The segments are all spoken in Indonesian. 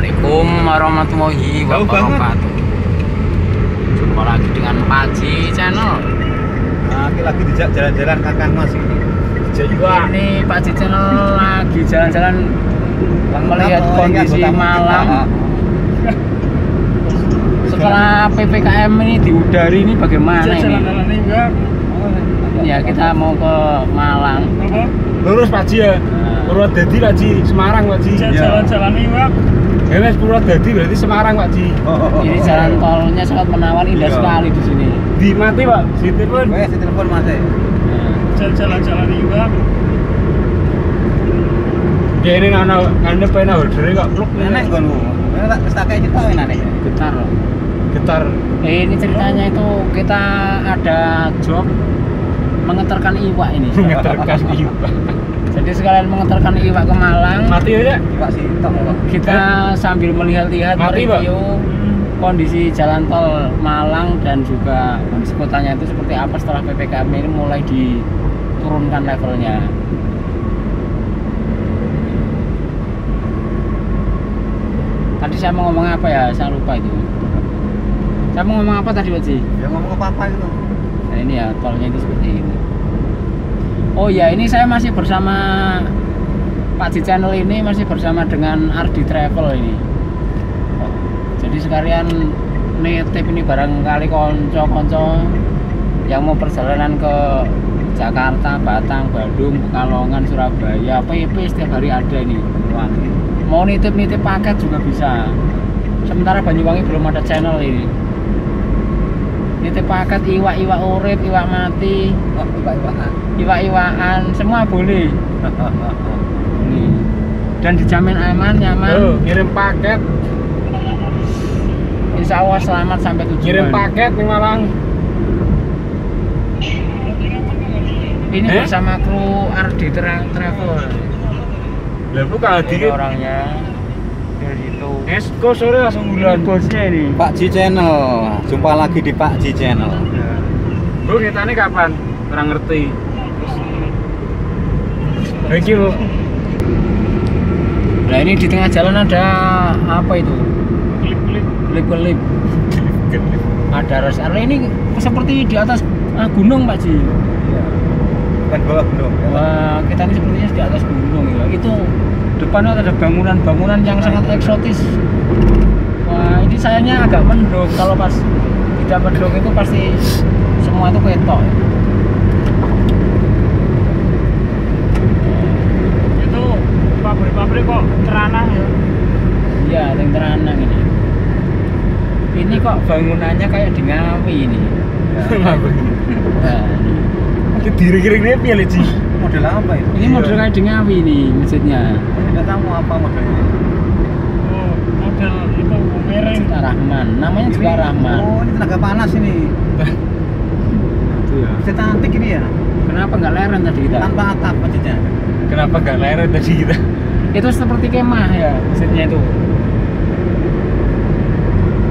Assalamualaikum warahmatullahi wabarakatuh. Jumpa lagi dengan Pak Ji Channel. Nah, ini lagi di ja- jalan-jalan kakak mas ini. Wah, ini Pak Ji Channel lagi jalan-jalan melihat kondisi Malang. Ah, Setelah PPKM ini diudari ini bagaimana ini? Jalan-jalan ini enggak. Ya kita mau ke Malang. Lurus Pak Ji ya. Nah, Purwodadi Pak Ji, Semarang Pak Ji. Ja- Jalan-jalan ini enggak. Ya wes Purwodadi berarti Semarang Pak Ji. Oh, oh, oh, Ini jalan tolnya sangat menawan indah Iya. sekali di sini. Di mati Pak, situ pun. Wes, si telepon mas Ja- Jalan-jalan ini enggak. Ya ini nana nana pena ordernya kok pluk Nenek kan bu. Nenek tak tak kayak kita ini nenek. Getar. getar. Eh, ini ceritanya itu kita ada job mengeterkan iwak ini. Ngeterkas iwa. Jadi sekalian mengeterkan iwak ke Malang, Mati aja. Pak si tok. Pak. kita sambil melihat-lihat mereview kondisi jalan tol Malang dan juga kondisi kotanya itu seperti apa setelah PPKM ini mulai diturunkan levelnya. Tadi saya mau ngomong apa ya? Saya lupa itu. Saya mau ngomong apa tadi, Pak Ji? Ya ngomong apa apa itu. Nah ini ya tolnya itu seperti ini. Oh ya ini saya masih bersama Pak Ji Channel ini masih bersama dengan Ardi Travel ini. Jadi sekalian nitip ini barangkali konco-konco yang mau perjalanan ke Jakarta, Batang, Bandung, Pekalongan, Surabaya, PP setiap hari ada ini. Mau nitip-nitip paket juga bisa. Sementara Banyuwangi belum ada channel ini. Nitip paket iwak-iwak urip, iwak mati, Oh, iba ibaan. iwak-iwakan, semua boleh. Dan dijamin aman, nyaman. Tuh, kirim paket, Insya Allah selamat sampai tujuan. kirim paket nih Malang. Ini Eh? bersama kru Ardi Tra Travel. Lah Ini dikit orangnya Esko sore langsung Ini bulan. bosnya ini. Pak Ji Channel. Jumpa lagi di Pak Ji Channel. Bro, nyatanya kapan? Kurang ngerti. Thank you. Nah ini di tengah jalan ada apa itu? Klip-klip. Lip-lip. Ada rest area ini seperti di atas ah, gunung Pak Ji. Iya. Bukan bawah belum. ya. Wah, kita ini sepertinya di atas gunung ya. Itu depannya ada bangunan-bangunan yang sangat eksotis. Wah, ini sayangnya agak mendung. Kalau pas tidak mendung itu pasti semua itu ketok. Itu pabrik-pabrik kok teranah ya. Iya, ada yang teranang ini. Ini kok bangunannya kayak di Ngawi ini. Nah, ini. Diri-kiri ini piye Ji? Model apa itu? ini model kayak di Ngawi nih masjidnya. Tidak tahu apa modelnya. Oh, model itu. Masjid Rahman. Namanya juga Ini- Rahman. Oh, ini tenaga panas ini. Itu ya. Bisa antik ini ya. Kenapa nggak leren tadi kita? Tanpa atap masjidnya. Kenapa gak leret tadi kita? Itu seperti kemah ya masjidnya itu.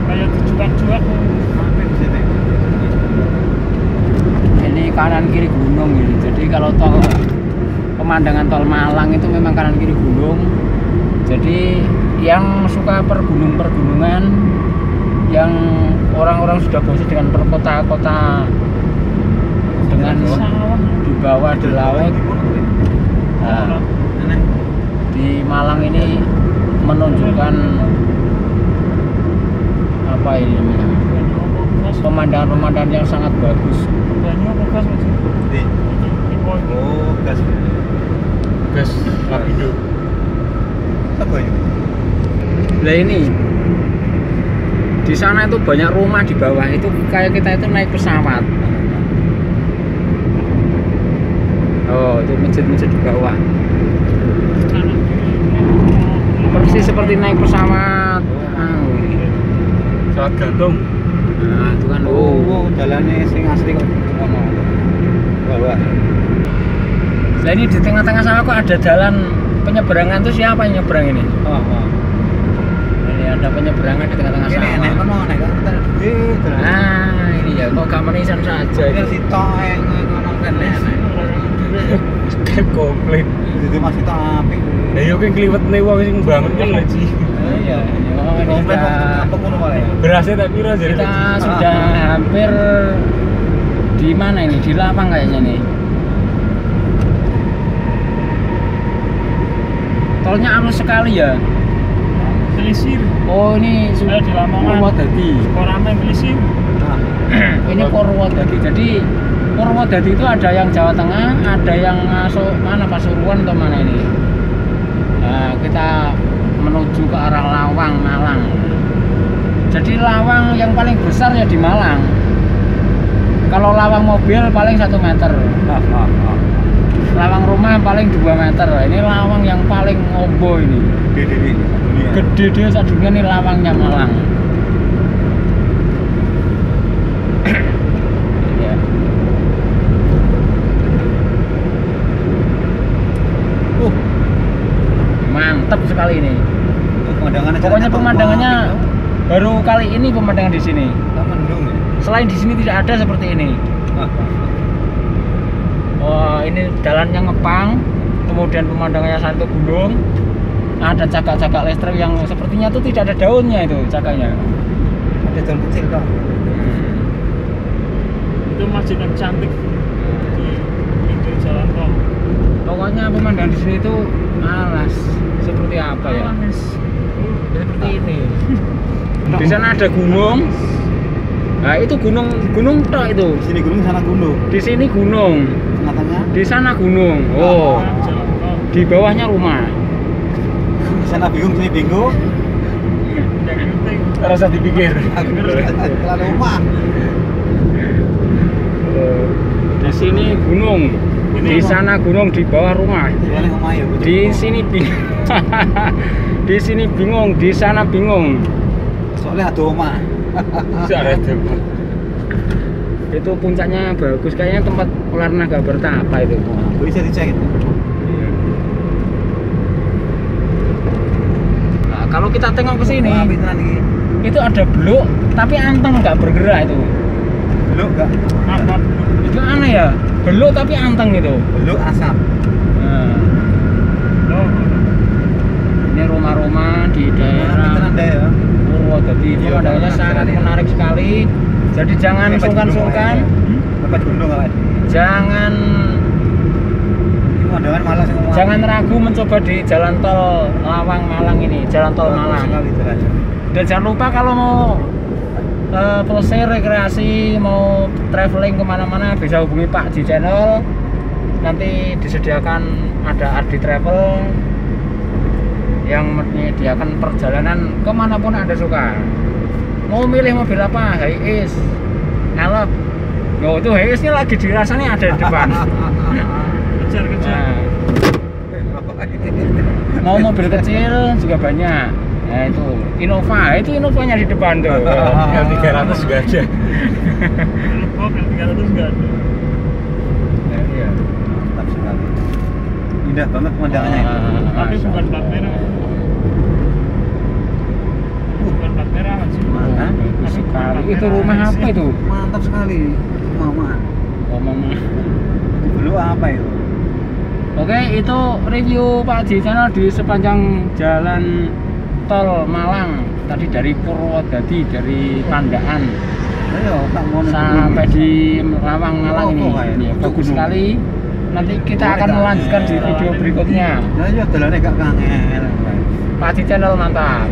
Kayak dijuak-juak. Mantap di sini. Ini kanan kiri gunung gitu. Jadi kalau tol pemandangan tol Malang itu memang kanan kiri gunung. Jadi yang suka pergunung pergunungan yang orang-orang sudah bosan dengan perkota-kota dengan Sawah. di bawah di laut. Nah, di Malang ini menunjukkan apa ini namanya pemandangan-pemandangan yang sangat bagus. Apa. Oh, gas. Gas Lapindo. Apa ini? Nah ini di sana itu banyak rumah di bawah itu kayak kita itu naik pesawat. Oh itu masjid-masjid di bawah. Persis seperti naik pesawat. Ah, Saat gantung. Nah itu kan Oh, oh. oh, jalannya sing asli kok. Bawah. Nah ini di tengah-tengah sana kok ada jalan penyeberangan tuh siapa yang nyebrang ini? Oh, oh. Ini ada penyeberangan di tengah-tengah Ini enek sawah. kono enek kan. Nah ini ya kok gak menisan saja Ini si toeng ngono kan enek. Kan komplain. Jadi masih tak apik. Lah yo ki kliwet ne wong sing bangun kan lho Ji. iya ini oh, ini Komplain apa ngono wae. Berasnya tak piro jadi kita sudah hampir di mana ini di lapang kayaknya nih tolnya halus sekali ya. Selisir. oh ini Saya di Lamongan. Purwodadi Korame selisir. ini Purwodadi jadi Purwodadi itu ada yang Jawa Tengah ada yang masuk mana Pasuruan atau mana ini? Nah, kita menuju ke arah Lawang Malang. Jadi Lawang yang paling besar ya di Malang. Kalau lawang mobil paling satu meter lawang rumah paling 2 meter. Ini lawang yang paling ngombo ini. Gede di dunia. gede dia sadunya ini lawangnya Malang. Iya. uh. Mantap sekali ini. Pemandangannya pokoknya pemandangannya tuh, baru kali ini pemandangan di sini. Mendung ya. selain di sini tidak ada seperti ini Wah, ini jalannya ngepang, kemudian pemandangannya satu gunung, ada cagak-cagak listrik yang sepertinya tuh tidak ada daunnya itu cagaknya. Ada jalan kecil kok. Itu masjid yang cantik di pinggir jalan tol. Pokoknya pemandangan di sini itu alas seperti apa ya? Alas. Seperti ini. Di sana ada gunung. Nah itu gunung gunung tok itu. Sini gunung sana gunung. Di sini gunung, Tengah-tengah di sana gunung. Oh, tol. di bawahnya rumah. di sana bingung sini bingung. Rasa dipikir. Terlalu rumah. Di sini gunung, di sana gunung, di bawah rumah. Rumah ya. Di sini bingung. di sini bingung, di sana bingung. Soalnya ada rumah. Suara itu. Itu puncaknya bagus, kayaknya tempat olahraga bertapa itu. Bisa dicek itu. Nah, kalau kita tengok ke sini, itu ada beluk, tapi anteng nggak bergerak itu. Belum enggak? apa? Itu aneh ya, beluk tapi anteng itu. Belum asap. Nah, Loh, ini rumah-rumah di daerah ya. Purwodadi. Iya, Pemandangannya menarik sangat sekali. menarik sekali. Jadi jangan sungkan-sungkan, gunung, Lepas gunung jangan jangan ragu mencoba di jalan tol Lawang Malang ini, jalan tol Malang. jalannya. Dan jangan lupa kalau mau eh, proses rekreasi, mau traveling ke mana-mana bisa hubungi Pak di channel. Nanti disediakan ada Ardi Travel yang menyediakan perjalanan ke mana pun anda suka. Mau milih mobil apa? Hiace, Elf. Oh itu Hiace-nya lagi dirasanya ada di depan. kejar-kejar. Nah, mau mobil kecil juga banyak. Nah itu Innova, itu Innovanya di depan tuh. Yang 300 juga ada. Yang 300 enggak ada. Nah, iya. Indah banget pemandangannya. Ah, Tapi bukan plat Allah. merah. Bukan plat merah kan sih. Mana? Bagus Tapi sekali. Itu rumah apa itu? Mantap sekali. Mama. Oh, mama. Belum apa itu? Oke, itu review Pak Ji channel di sepanjang jalan tol Malang. Tadi dari Purwodadi, dari Pandaan sampai di Lawang Malang ini. Oh, kok, Ya, Itu bagus sekali. Nanti kita akan melanjutkan di video berikutnya. Nah, iya jalannya gak kangen. Pak Ji channel mantap.